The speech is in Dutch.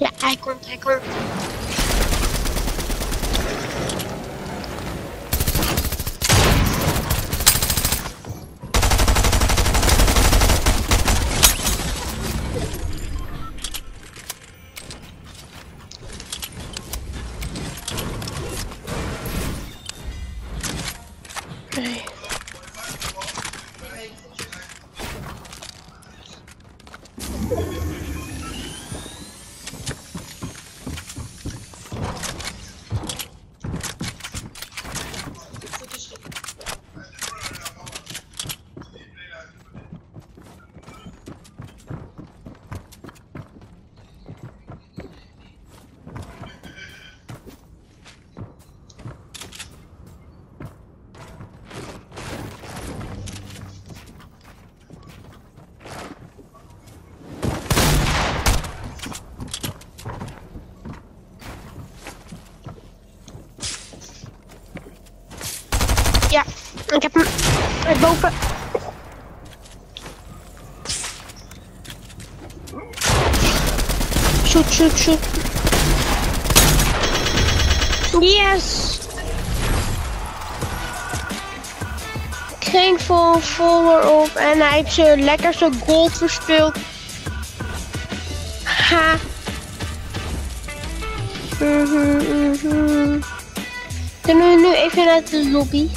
là ai con thấy con Ja, ik heb hem uit boven. Shoot, shoot, shoot. Yes! Geen vol voller op en hij heeft ze lekker zo gold verspeeld. Ha. Mhm, mhm. Kunnen we nu even naar de lobby?